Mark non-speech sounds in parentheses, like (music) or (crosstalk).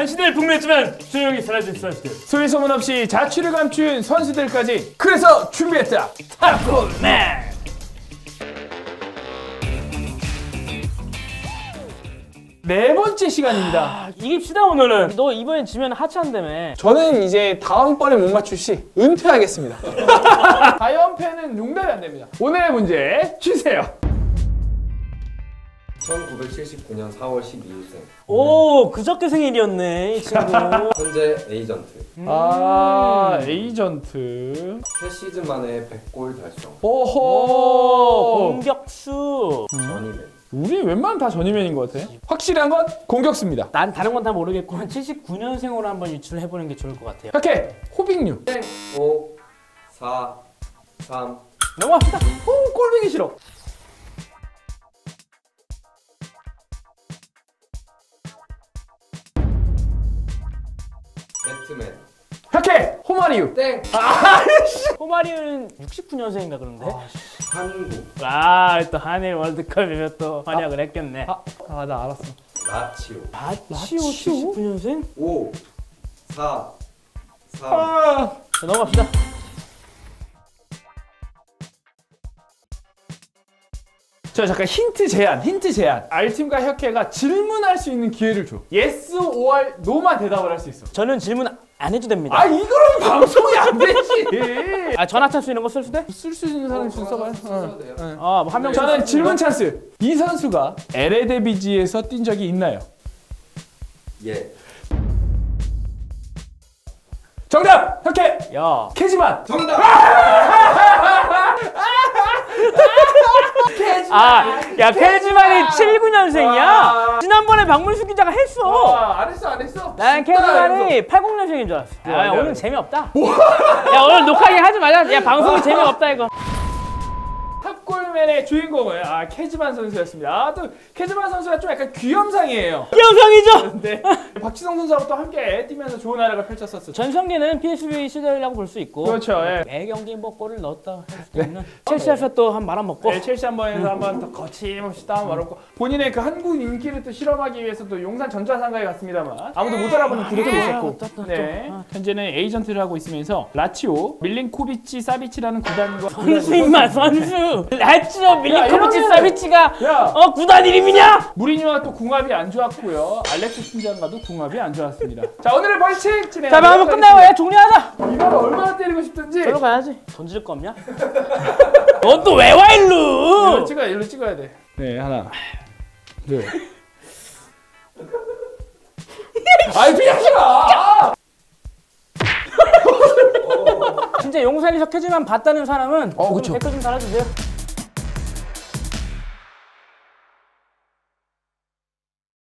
한시대를 풍미했지만 조용히 사라진 선수들. 소리 소문 없이 자취를 감춘 선수들까지 그래서 준비했다 탁구맨. 네 번째 시간입니다 아, 이깁시다 오늘은. 너 이번엔 지면 하차한다며. 저는 이제 다음번에 못 맞출 시 은퇴하겠습니다. (laughs) 다연패는 용납이 안 됩니다 오늘의 문제 주세요 1979년 4월 12일생. 오 그저께 생일이었네 이 친구. (laughs) 현재 에이전트. 아 에이전트. 세 시즌 만에 100골 달성. 오 오호 공격수. 전이맨. 우리 웬만하면 다 전이맨인 것 같아. 확실한 건 공격수입니다. 난 다른 건 다 모르겠고 한 79년생으로 한번 유출을 해보는 게 좋을 것 같아요. 이렇게 호빙류 5 4 3 넘어갑시다. 오 꼴보기 싫어 배트맨 이렇게 호마리우 땡 호마리는 69년생인가 그런데. 한국. 아, 또 한일 월드컵이면 또 활약을 했겠네. 아 나 알았어. 라치오. 라치오 79년생? 5 4 3 아, 자, 넘어갑시다. 저 잠깐 힌트 제안, 힌트 제안. R팀과 혁혜가 질문할 수 있는 기회를 줘. yes or no만 대답을 할 수 있어. 저는 질문 안 해도 됩니다. 아 이거는 방송이 안 되지. (laughs) 아, 전화 찬스 이런 거쓸 수 돼? 쓸 수 있는 사람이 좀 써봐요. 어. 아, 뭐 한 명. 저는 질문 찬스. 이 선수가 LA 데비지에서 뛴 적이 있나요? 예 정답! 혁혜! 야, 캐지만! 정답 (laughs) (laughs) 아, 야, 케지만이 79년생이야? 지난번에 박문수 기자가 했어. 아, 안 했어, 안 했어. 난 케지만이 80년생인 줄 알았어. 야, 맞아. 오늘 재미없다. 야, 오늘 녹화기 하지 말자. 야, 방송이 재미없다, 이거. 탑골맨의 주인공은 아 캐지만 선수였습니다. 아, 또 캐지만 선수가 좀 약간 귀염상이에요. 영상이죠? (laughs) 네. 박지성 선수하고 또 함께 뛰면서 좋은 활약을 펼쳤었죠. 전성기는 PSV 시절이라고 볼 수 있고 그렇죠. 예. 매 경기 뭐 골을 넣었다 할 수도 있는 첼시에서 또 한 말아먹고 네, 첼시 한번 해서 한 번 더 거침없이 말았고 본인의 그 한국 인기를 또 실험하기 위해서 또 용산 전자상가에 갔습니다만 아무도 못 알아보는 구도도 있었고 또, 또, 또. 네. 아. 현재는 에이전트를 하고 있으면서 라치오, 밀린코비치, 사비치라는 구단과 선수 임마 선수 라치오 밀리코비치 이러면은- 사비치가 야. 어 구단 이름이냐? 무리뉴와 또 궁합이 안 좋았고요. 알렉스 팀장과도 궁합이 안 좋았습니다. (laughs) 자 오늘의 벌칙 진행 자 방금 끝나고 야 종료하자. 이걸 얼마나 때리고 싶든지. 저로 가야지. 던질 거 없냐? (laughs) 넌 또 왜 와 일로 일로 찍어야 일로 찍어야 돼 네 하나. 둘. 아이 피하지 마! 진짜 용산에서 캐지만 봤다는 사람은 어, 그쵸. 댓글 좀 달아주세요